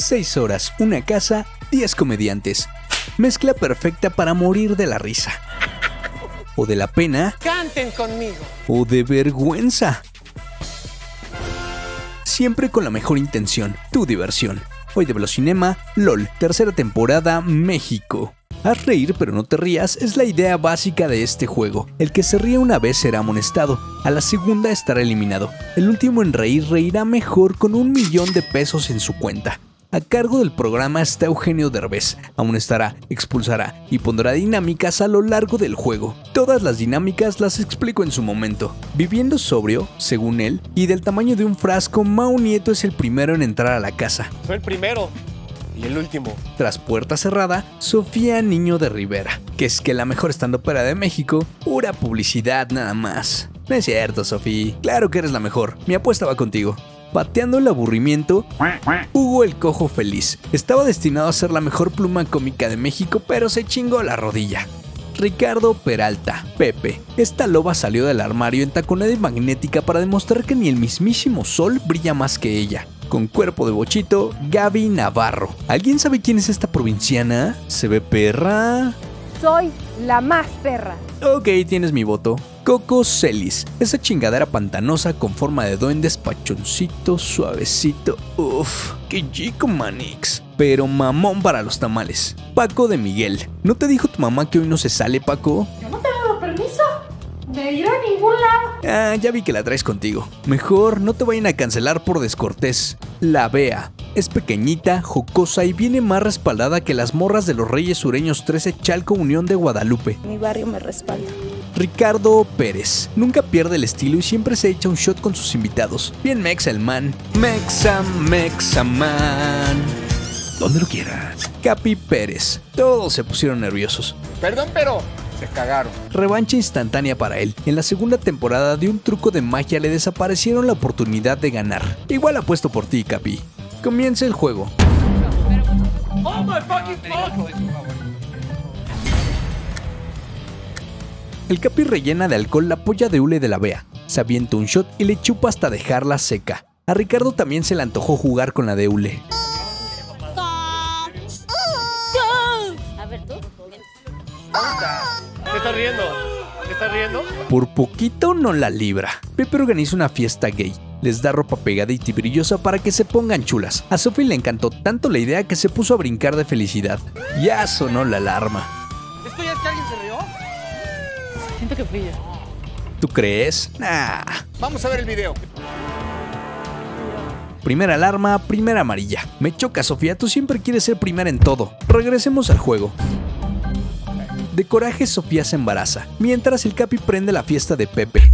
6 horas, una casa, 10 comediantes. Mezcla perfecta para morir de la risa. O de la pena. Canten conmigo. O de vergüenza. Siempre con la mejor intención, tu diversión. Hoy de Velocinema, LOL, tercera temporada, México. Haz reír pero no te rías es la idea básica de este juego. El que se ríe una vez será amonestado, a la segunda estará eliminado. El último en reír reirá mejor con un millón de pesos en su cuenta. A cargo del programa está Eugenio Derbez. Amonestará, expulsará y pondrá dinámicas a lo largo del juego. Todas las dinámicas las explico en su momento. Viviendo sobrio, según él, y del tamaño de un frasco, Mau Nieto es el primero en entrar a la casa. Soy el primero. Y el último. Tras puerta cerrada, Sofía Niño de Rivera, que es que la mejor estandopera de México, pura publicidad nada más. No es cierto, Sofía. Claro que eres la mejor. Mi apuesta va contigo. Pateando el aburrimiento, Hugo el Cojo Feliz. Estaba destinado a ser la mejor pluma cómica de México, pero se chingó la rodilla. Ricardo Peralta, Pepe. Esta loba salió del armario en taconada y magnética para demostrar que ni el mismísimo sol brilla más que ella. Con cuerpo de bochito, Gaby Navarro. ¿Alguien sabe quién es esta provinciana? ¿Se ve perra? Soy la más perra. Ok, tienes mi voto. Coco Celis, esa chingadera pantanosa con forma de duendes pachoncito, suavecito. Uff, qué chico manix. Pero mamón para los tamales. Paco de Miguel, ¿no te dijo tu mamá que hoy no se sale, Paco? Yo no te he dado permiso de ir a ningún lado. Ah, ya vi que la traes contigo. Mejor no te vayan a cancelar por descortés. La Bea. Es pequeñita, jocosa y viene más respaldada que las morras de los Reyes Sureños 13 Chalco Unión de Guadalupe. Mi barrio me respalda. Ricardo Pérez. Nunca pierde el estilo y siempre se echa un shot con sus invitados. Bien mexa el man. Mexa, mexa man. Donde lo quieras. Capi Pérez. Todos se pusieron nerviosos. Perdón, pero se cagaron. Revancha instantánea para él. En la segunda temporada de un truco de magia le desaparecieron la oportunidad de ganar. Igual apuesto por ti, Capi. Comienza el juego. Oh my fucking fuck. El Capi rellena de alcohol la polla de hule de la Bea. Se avienta un shot y le chupa hasta dejarla seca. A Ricardo también se le antojó jugar con la de hule. A ver tú. ¿Te estás riendo? ¿Te estás riendo? Por poquito no la libra. Pepe organiza una fiesta gay. Les da ropa pegadita y brillosa para que se pongan chulas. A Sophie le encantó tanto la idea que se puso a brincar de felicidad. Ya sonó la alarma. ¿Esto ya es que alguien se rió? Siento que fui yo. ¿Tú crees? Nah. Vamos a ver el video. Primera alarma, primera amarilla. Me choca, Sofía, tú siempre quieres ser primera en todo. Regresemos al juego. De coraje, Sofía se embaraza, mientras el Capi prende la fiesta de Pepe.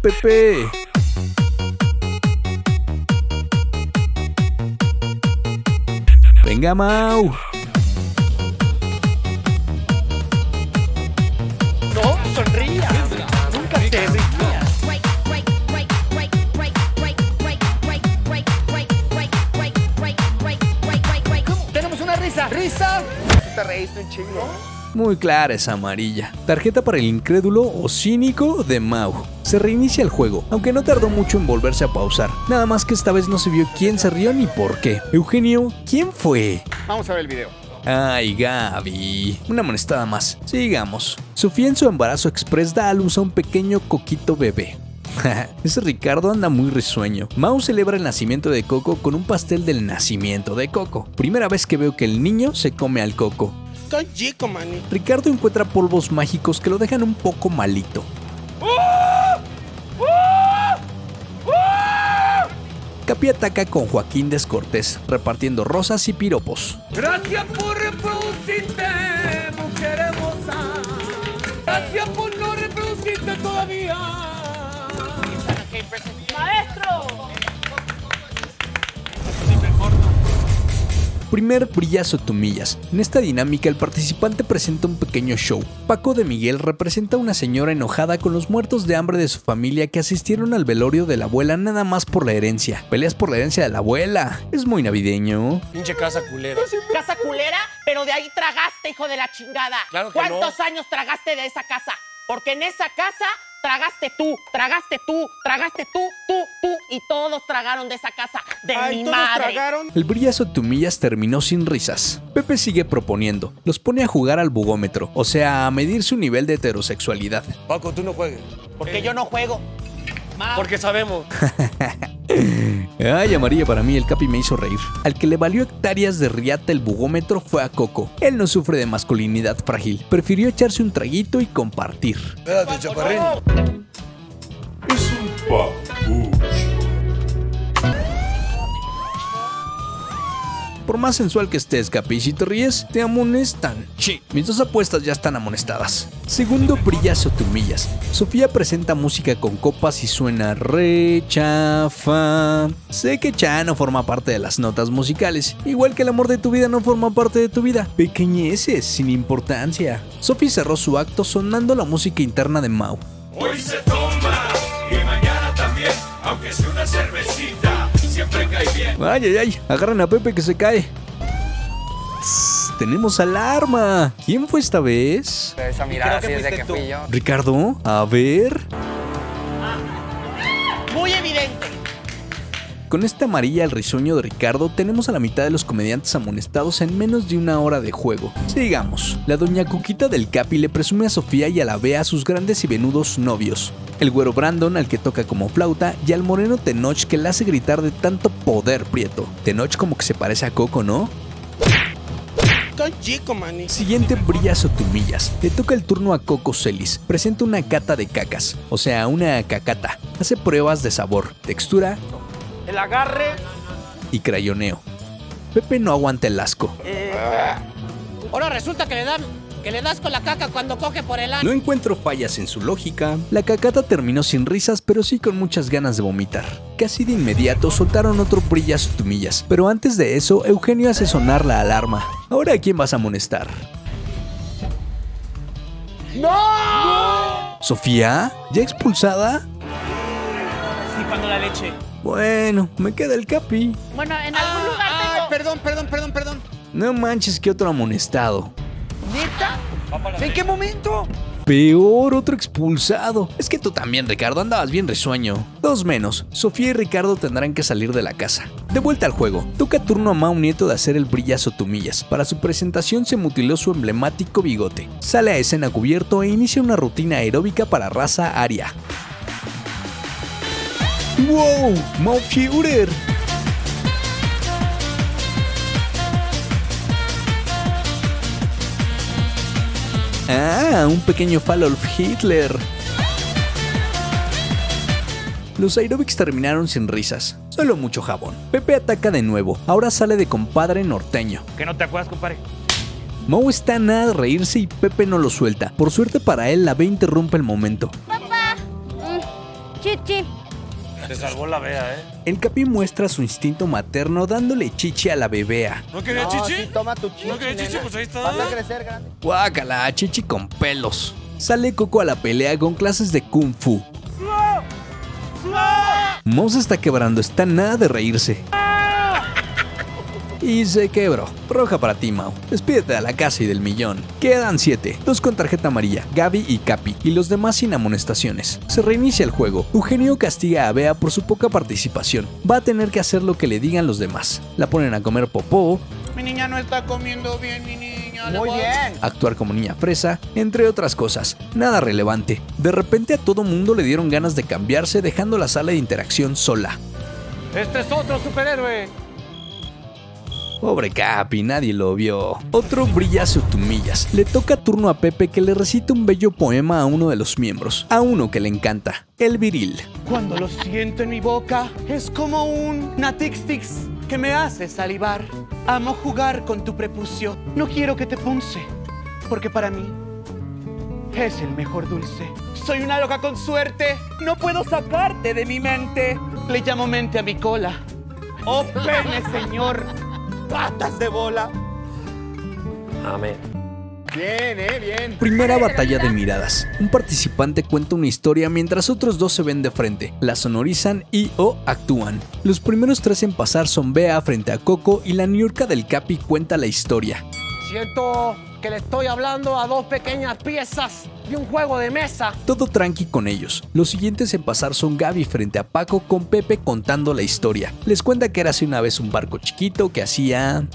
Venga, Pepe. Venga, Mau. No, sonrías. Nunca te rías. Tenemos una risa. ¿Risa? Te reíste un chingo. Muy clara esa amarilla. Tarjeta para el incrédulo o cínico de Mau. Se reinicia el juego, aunque no tardó mucho en volverse a pausar. Nada más que esta vez no se vio quién se rió ni por qué. Eugenio, ¿quién fue? Vamos a ver el video. Ay, Gaby. Una amonestada más. Sigamos. Sofía en su embarazo express da a luz a un pequeño coquito bebé. Ese Ricardo anda muy risueño. Mau celebra el nacimiento de Coco con un pastel del nacimiento de Coco. Primera vez que veo que el niño se come al Coco. Está chico, mani. Ricardo encuentra polvos mágicos que lo dejan un poco malito. Capi ataca con Joaquín Descortés, repartiendo rosas y piropos. Gracias por reproducirte, mujer hermosa. Gracias por no reproducirte todavía. ¡Maestro! Primer brillazo tumillas. En esta dinámica el participante presenta un pequeño show. Paco de Miguel representa a una señora enojada con los muertos de hambre de su familia que asistieron al velorio de la abuela nada más por la herencia. Peleas por la herencia de la abuela. Es muy navideño. Pinche casa culera. Casa culera, pero de ahí tragaste, hijo de la chingada. Claro que ¿Cuántos años tragaste de esa casa? Porque en esa casa tragaste tú, tragaste tú, tragaste tú, tú, tú y todos tragaron de esa casa de Ay, mi todos madre. tragaron. El brillazo Tumillas terminó sin risas. Pepe sigue proponiendo. Los pone a jugar al bugómetro, o sea, a medir su nivel de heterosexualidad. Paco, tú no juegues. Porque yo no juego. Ma, Porque sabemos. Ay, amarilla para mí, el Capi me hizo reír. Al que le valió hectáreas de riata el bugómetro fue a Coco. Él no sufre de masculinidad frágil. Prefirió echarse un traguito y compartir. Espérate, chaparrín. Es un papucho. Por más sensual que estés, Capi, y si te ríes, te amonestan. Sí, mis dos apuestas ya están amonestadas. Segundo brillazo Tumillas. Sofía presenta música con copas y suena re chafa. Sé que cha no forma parte de las notas musicales, igual que el amor de tu vida no forma parte de tu vida. Pequeñeces, sin importancia. Sofía cerró su acto sonando la música interna de Mau. Hoy se toma y mañana también, aunque sea una cervecita, siempre cae bien. Ay, ay, ay, agarren a Pepe que se cae. Tss, tenemos alarma. ¿Quién fue esta vez? Esa mirada Creo que sí es de fuiste que tú. fui yo. Ricardo, a ver. Con esta amarilla al risueño de Ricardo, tenemos a la mitad de los comediantes amonestados en menos de una hora de juego. Sigamos. La doña Cuquita del Capi le presume a Sofía y a la Bea a sus grandes y venudos novios. El güero Brandon, al que toca como flauta, y al moreno Tenoch que le hace gritar de tanto poder prieto. Tenoch como que se parece a Coco, ¿no? Estoy chico, maní. Siguiente brillazo tumillas. Le toca el turno a Coco Celis. Presenta una cata de cacas, o sea, una cacata. Hace pruebas de sabor, textura El agarre. y crayoneo. Pepe no aguanta el asco. Ahora resulta que le dan, que le das con la caca cuando coge por el ano. No encuentro fallas en su lógica. La cacata terminó sin risas, pero sí con muchas ganas de vomitar. Casi de inmediato soltaron otro brillazo tumillas, pero antes de eso, Eugenio hace sonar la alarma. Ahora, ¿a quién vas a amonestar? ¡No! ¿Sofía? ¿Ya expulsada? Sí, cuando la leche. Bueno, me queda el capi. Bueno, en algún lugar Ay, tengo. perdón, perdón, perdón, perdón. No manches que otro amonestado. ¿Neta? ¿En qué momento? Peor, otro expulsado. Es que tú también, Ricardo, andabas bien risueño. Dos menos. Sofía y Ricardo tendrán que salir de la casa. De vuelta al juego, toca turno a Mau Nieto de hacer el brillazo Tumillas. Para su presentación se mutiló su emblemático bigote. Sale a escena cubierto e inicia una rutina aeróbica para raza aria. ¡Wow! ¡Mau Führer! Ah, un pequeño Falolf Hitler. Los aerobics terminaron sin risas, solo mucho jabón. Pepe ataca de nuevo, ahora sale de compadre norteño. ¿Que no te acuerdas, compadre? Mo está a nada de reírse y Pepe no lo suelta. Por suerte para él, la B interrumpe el momento. Papá. Mm, Chichi. Te salvó la vea, ¿eh? El Capi muestra su instinto materno dándole chichi a la bebea. ¿No quería No, chichi? sí, toma tu chichi, ¿No quería chichi? nena. Pues ahí está. Vas a crecer grande. Guácala, chichi con pelos. Sale Coco a la pelea con clases de Kung Fu. Mo se está quebrando, está nada de reírse. Y se quebró. Roja para ti, Mau. Despídete de la casa y del millón. Quedan 7, dos con tarjeta amarilla, Gaby y Capi, y los demás sin amonestaciones. Se reinicia el juego. Eugenio castiga a Bea por su poca participación. Va a tener que hacer lo que le digan los demás. La ponen a comer popó, Mi niña no está comiendo bien, mi niña. le Muy bien. actuar como niña fresa, entre otras cosas. Nada relevante. De repente a todo mundo le dieron ganas de cambiarse dejando la sala de interacción sola. Este es otro superhéroe. Pobre Capi, nadie lo vio. Otro brillazo tumillas. Le toca turno a Pepe que le recita un bello poema a uno de los miembros, a uno que le encanta, el viril. Cuando lo siento en mi boca, es como un natixtix que me hace salivar. Amo jugar con tu prepucio. No quiero que te punce, porque para mí es el mejor dulce. Soy una loca con suerte. No puedo sacarte de mi mente. Le llamo mente a mi cola. Oh, pene, señor. Patas de bola. Amén. Bien, eh, bien. Primera batalla de miradas. Un participante cuenta una historia mientras otros dos se ven de frente, la sonorizan y o actúan. Los primeros tres en pasar son Bea frente a Coco y la Niurka del Capi cuenta la historia. Siento que le estoy hablando a dos pequeñas piezas de un juego de mesa. Todo tranqui con ellos. Los siguientes en pasar son Gaby frente a Paco con Pepe contando la historia. Les cuenta que era hace una vez un barco chiquito que hacía...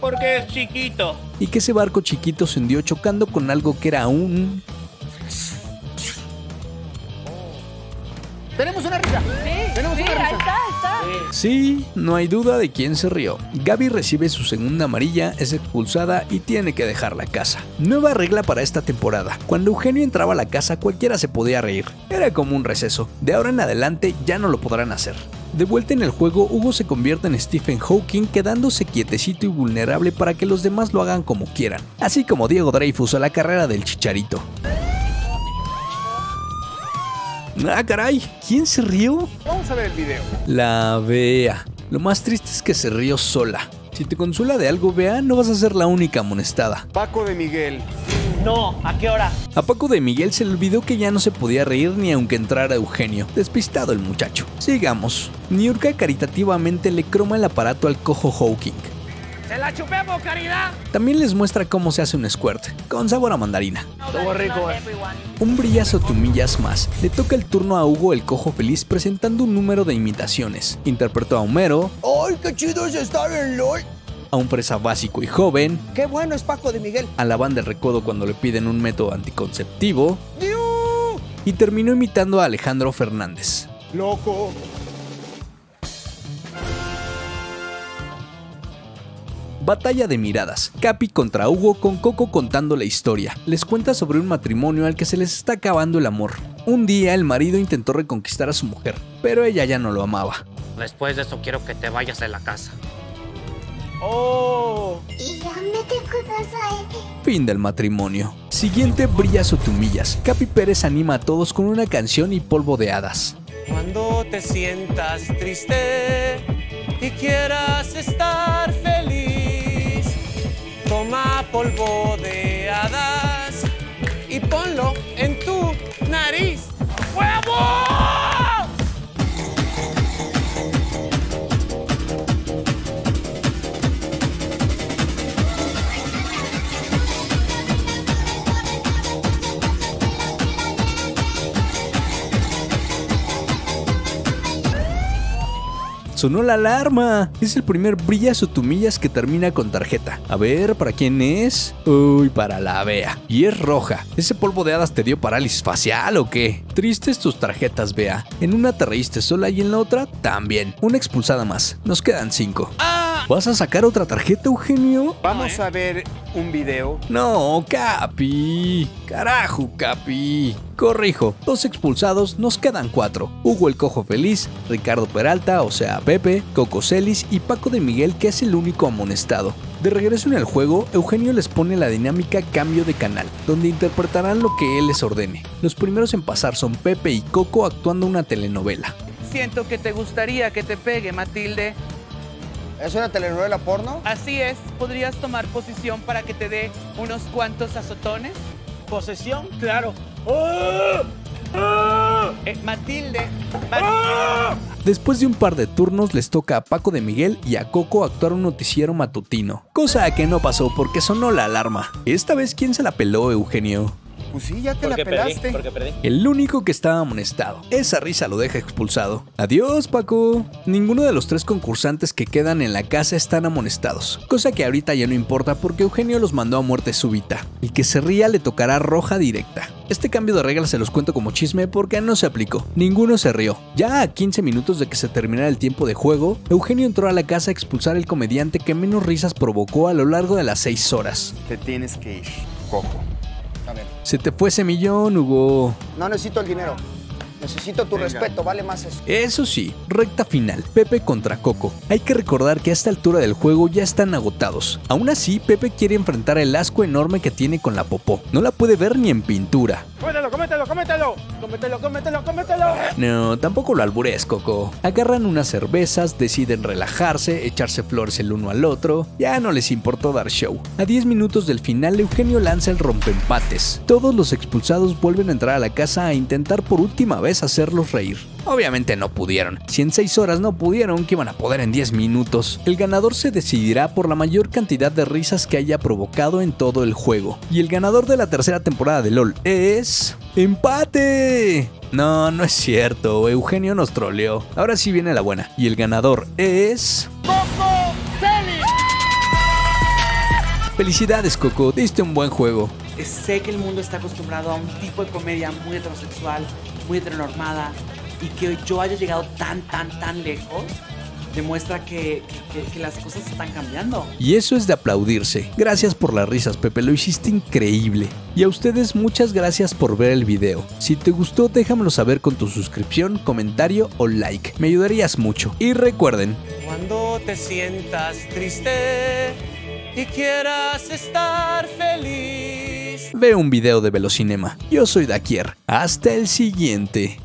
Porque es chiquito. y que ese barco chiquito se hundió chocando con algo que era un... Tenemos Sí, no hay duda de quién se rió. Gaby recibe su segunda amarilla, es expulsada y tiene que dejar la casa. Nueva regla para esta temporada. Cuando Eugenio entraba a la casa cualquiera se podía reír. Era como un receso. De ahora en adelante ya no lo podrán hacer. De vuelta en el juego, Hugo se convierte en Stephen Hawking quedándose quietecito y vulnerable para que los demás lo hagan como quieran. Así como Diego Dreyfus a la carrera del chicharito. Ah, caray, ¿quién se rió? Vamos a ver el video. La Bea. Lo más triste es que se rió sola. Si te consuela de algo, Bea, no vas a ser la única amonestada. Paco de Miguel. No, ¿a qué hora? A Paco de Miguel se le olvidó que ya no se podía reír ni aunque entrara Eugenio. Despistado el muchacho. Sigamos. Niurka caritativamente le croma el aparato al cojo Hawking. ¡Se la chupemos, caridad! También les muestra cómo se hace un squirt, con sabor a mandarina. Estuvo rico, eh. Un brillazo tumillas más. Le toca el turno a Hugo el cojo feliz presentando un número de imitaciones. Interpretó a Homero, ¡Ay, qué chido es estar en LOL! a un fresa básico y joven, ¡Qué bueno es Paco de Miguel! a la banda de recodo cuando le piden un método anticonceptivo y terminó imitando a Alejandro Fernández. ¡Loco! Batalla de miradas. Capi contra Hugo con Coco contando la historia. Les cuenta sobre un matrimonio al que se les está acabando el amor. Un día el marido intentó reconquistar a su mujer, pero ella ya no lo amaba. Después de eso quiero que te vayas de la casa. Oh. Fin del matrimonio. Siguiente brillas o tumillas. Capi Pérez anima a todos con una canción y polvo de hadas. Cuando te sientas triste y quieras estar feliz, polvo de hadas y ponlo en tu nariz. ¡Huevo! Sonó la alarma. Es el primer brillas o tumillas que termina con tarjeta. A ver, ¿para quién es? Uy, para la Bea. Y es roja. ¿Ese polvo de hadas te dio parálisis facial o qué? Tristes tus tarjetas, Bea. En una te reíste sola y en la otra también. Una expulsada más. Nos quedan cinco. ¿Vas a sacar otra tarjeta, Eugenio? Vamos a ver un video. No, Capi. Carajo, Capi. Corrijo, dos expulsados, nos quedan cuatro. Hugo el Cojo Feliz, Ricardo Peralta, o sea Pepe, Coco Celis y Paco de Miguel que es el único amonestado. De regreso en el juego, Eugenio les pone la dinámica cambio de canal, donde interpretarán lo que él les ordene. Los primeros en pasar son Pepe y Coco actuando una telenovela. Siento que te gustaría que te pegue, Matilde. ¿Es una telenovela porno? Así es, ¿podrías tomar posición para que te dé unos cuantos azotones? ¿Posesión? Claro. Eh, Matilde, Ma- Después de un par de turnos les toca a Paco de Miguel y a Coco actuar un noticiero matutino, cosa que no pasó porque sonó la alarma. Esta vez quién se la peló, Eugenio. Pues sí, ya te la perdí, pelaste. porque perdí. El único que estaba amonestado. Esa risa lo deja expulsado. Adiós, Paco. Ninguno de los tres concursantes que quedan en la casa están amonestados. Cosa que ahorita ya no importa porque Eugenio los mandó a muerte súbita. El que se ría le tocará roja directa. Este cambio de reglas se los cuento como chisme porque no se aplicó. Ninguno se rió. Ya a 15 minutos de que se terminara el tiempo de juego, Eugenio entró a la casa a expulsar al comediante que menos risas provocó a lo largo de las 6 horas. Te tienes que ir, cojo. A ver. Se te fue ese millón, Hugo. No necesito el dinero. Necesito tu respeto, vale más eso. Eso sí, recta final, Pepe contra Coco. Hay que recordar que a esta altura del juego ya están agotados. Aún así, Pepe quiere enfrentar el asco enorme que tiene con la popó. No la puede ver ni en pintura. ¡Cómetelo, cómetelo, cómetelo! Cómetelo, cómetelo, cómetelo. No, tampoco lo albures, Coco. Agarran unas cervezas, deciden relajarse, echarse flores el uno al otro. Ya no les importó dar show. A 10 minutos del final, Eugenio lanza el rompeempates. Todos los expulsados vuelven a entrar a la casa a intentar por última vez hacerlos reír. Obviamente no pudieron. Si en 6 horas no pudieron, ¿qué iban a poder en 10 minutos? El ganador se decidirá por la mayor cantidad de risas que haya provocado en todo el juego. Y el ganador de la tercera temporada de LOL es... ¡Empate! No, no es cierto, Eugenio nos troleó. Ahora sí viene la buena. Y el ganador es... Felicidades, Coco, diste un buen juego. Sé que el mundo está acostumbrado a un tipo de comedia muy heterosexual, muy heteronormada, y que yo haya llegado tan, tan, tan lejos demuestra que, que- que las cosas están cambiando. Y eso es de aplaudirse. Gracias por las risas, Pepe, lo hiciste increíble. Y a ustedes muchas gracias por ver el video. Si te gustó, déjamelo saber con tu suscripción, comentario o like. Me ayudarías mucho. Y recuerden, Cuando te sientas triste y quieras estar feliz. ve un video de Velocinema. Yo soy Dakier. Hasta el siguiente.